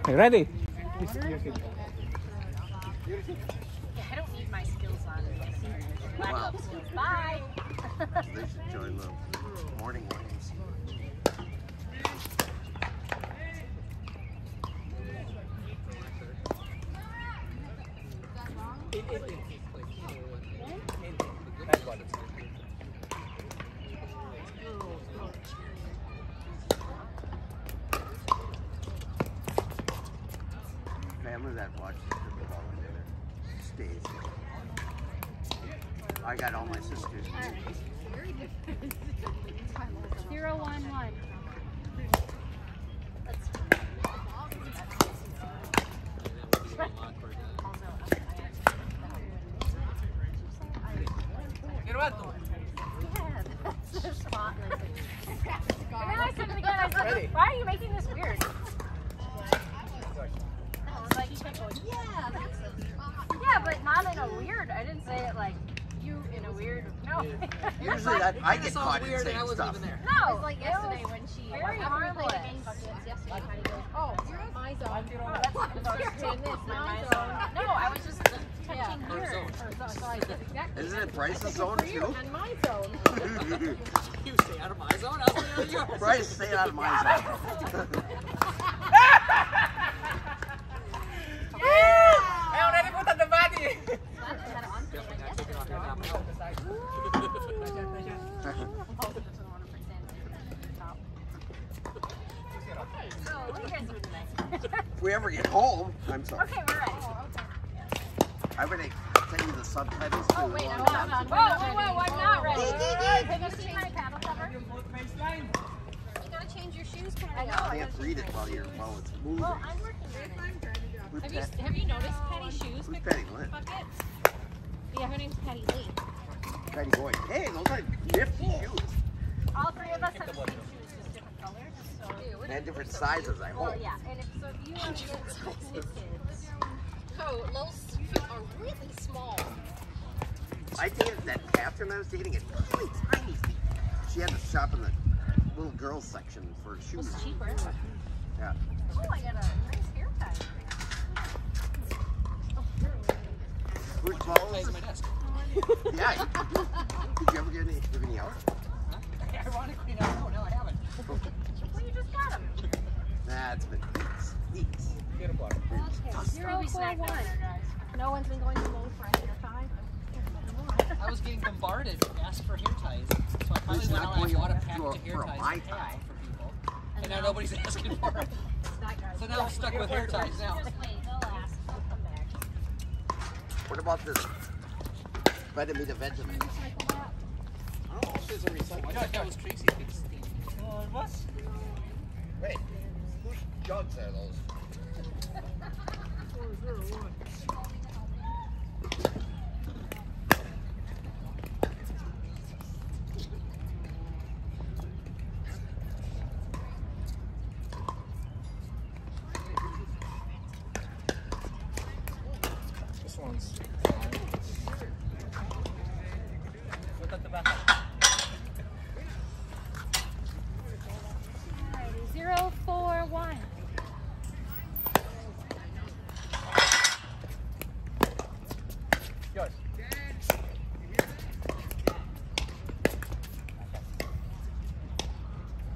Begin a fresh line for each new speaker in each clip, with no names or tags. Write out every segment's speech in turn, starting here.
Okay, ready?
Yeah, I don't need my skills on. Lack
Wow.
of skills. Bye.
They should join the morning waves. Family that watches football together stays. I got all my sisters.
Zero one one. Yeah, that's the spot. Like, and then I said to the guy, I why are you making this weird? I was like, he kept going, yeah, that's the spot. Yeah, but not in a weird. I didn't say it like you in a weird. No.
Usually I, I get caught in saying stuff.
No,
It's like
it
yesterday
was
when she
very
after
harmless.
yesterday, Patty goes, "Oh, my zone."
Oh, that's what I was doing this,
My
my
zone.
zone. No, I was just touching
Yeah.
here.
Or, so-
Isn't it Bryce's zone
For you
too?
and my zone.
You stay out of my zone, I'll stay out of yours.
Bryce, stay out of my zone. We ever get home, I'm sorry.
Okay, we're ready.
Oh, I would send you the subtitles.
Oh, wait, I'm
along
not.
with
Whoa, whoa, whoa, I'm not ready. Have you seen my paddle cover?
You gotta change your shoes, Patty.
I know.
that. You can't read it while you're while it's moving.
Well, I'm working on it.
Who's
Have you have you noticed Patty's shoes?
Who's Patty Lynn?
Bucket? Yeah, her name's Patty Lee.
Patty Boyd. Hey, those are nifty shoes.
All three of us have the same shoes, just different colors. So,
They had different sizes, I
well,
hope.
Oh, yeah. And if, so if you want to get new kids,
Oh, Lil's feet are really small.
I dated that Catherine I was dating had really tiny feet. She had to shop in the little girls section for shoes.
it's cheaper.
Yeah.
Oh, I got a nice haircut.
Who's balls?
My desk.
Yeah. Did you ever get any, give any out?
Ironically, no, no, no, I haven't.
Well, you just got them.
Nah, it's been weeks. Weeks.
Zero
Four
four
one.
one.
No one's been going to Lowe's for a hair tie.
I was getting bombarded, asked for hair ties. So I finally
Who's
went out and bought a
to
pack
a-
of hair
for
ties
Mai
to
Tai?
for people. And now nobody's asking for them. So now I'm stuck with hair ties now.
Just wait, they'll ask. They'll come back.
What about this vitamin to Vegemite?
I don't know if there's a recycle. I thought that was Tracy's big steam.
Wait, whose jugs are those?
401.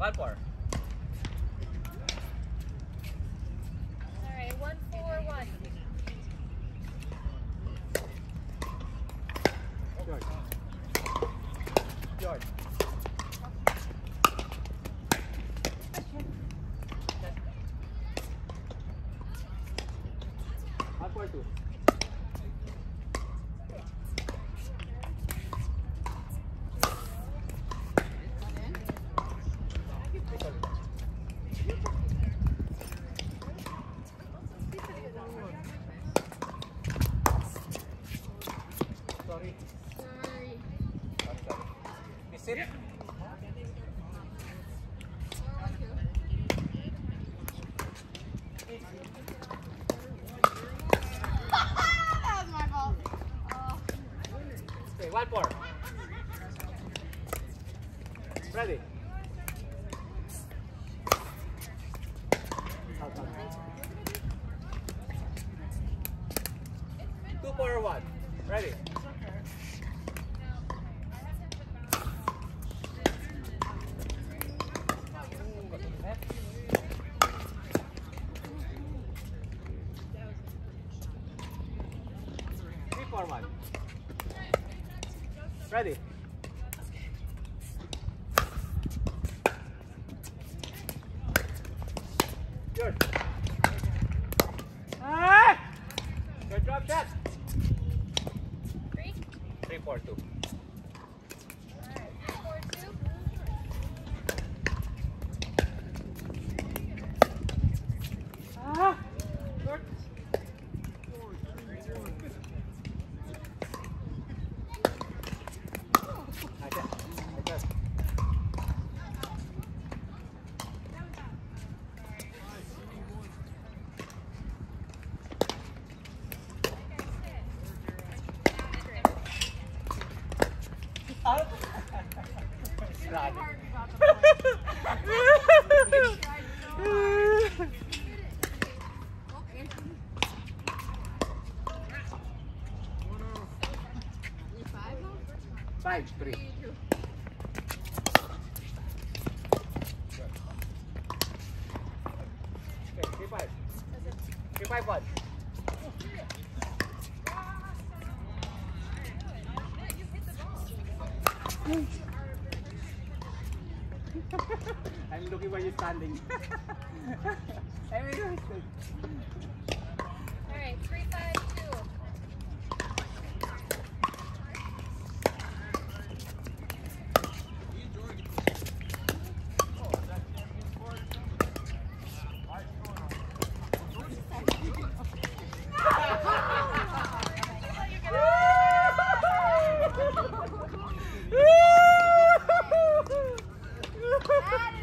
One
more.
Alright, one four one.
Yours. Yours. One two.
sit.
Yeah. one more. Ready? Two for one. Ready? Five, three. Addie!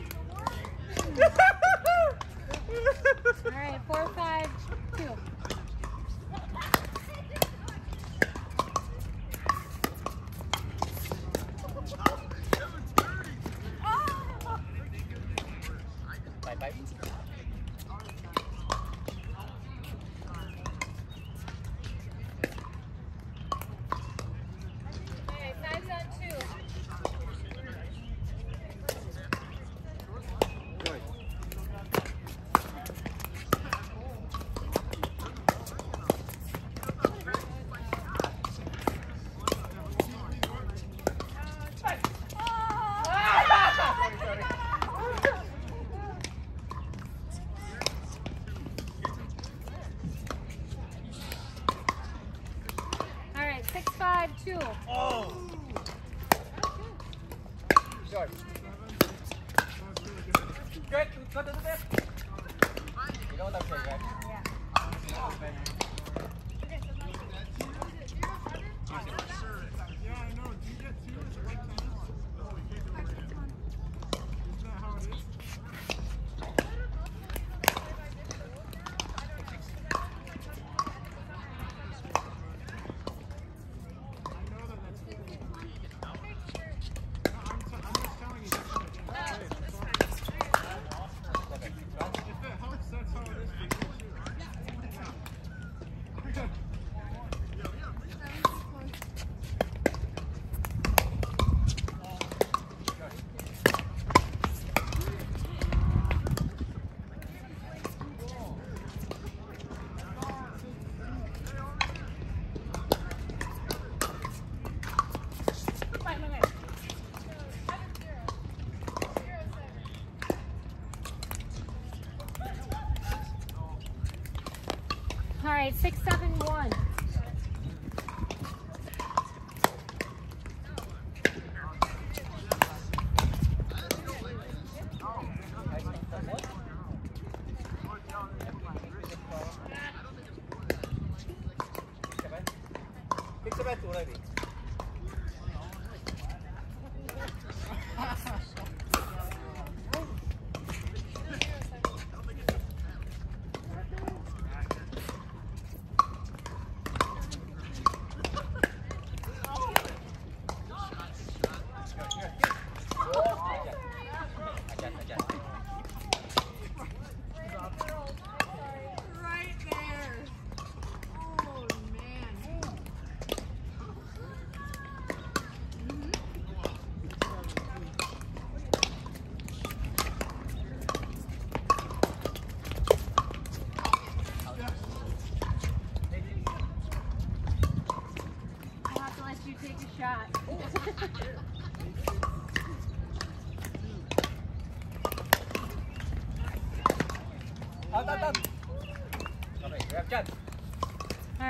Five,
two.
Good. Good. Go to the left. You know what I'm saying, right? Yeah.
All right, six, seven, one.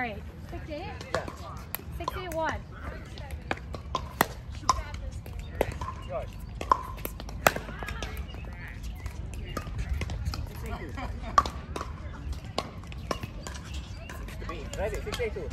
Sorry. 68? 61. Ready, 62.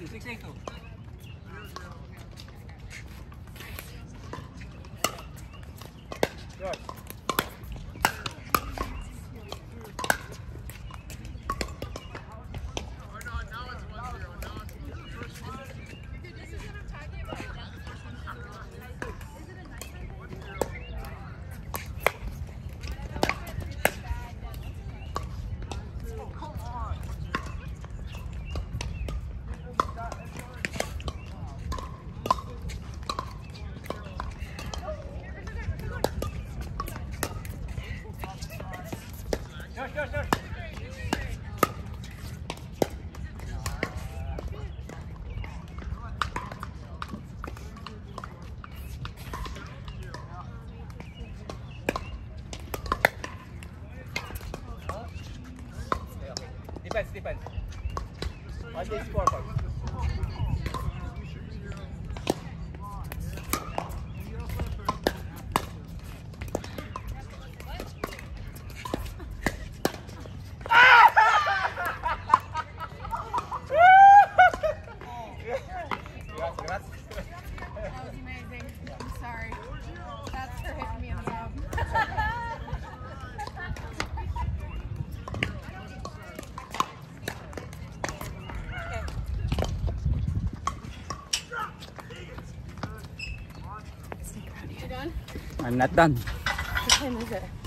Six,
six, eight,
two. defense, defense. What is score first?
not done.
What time?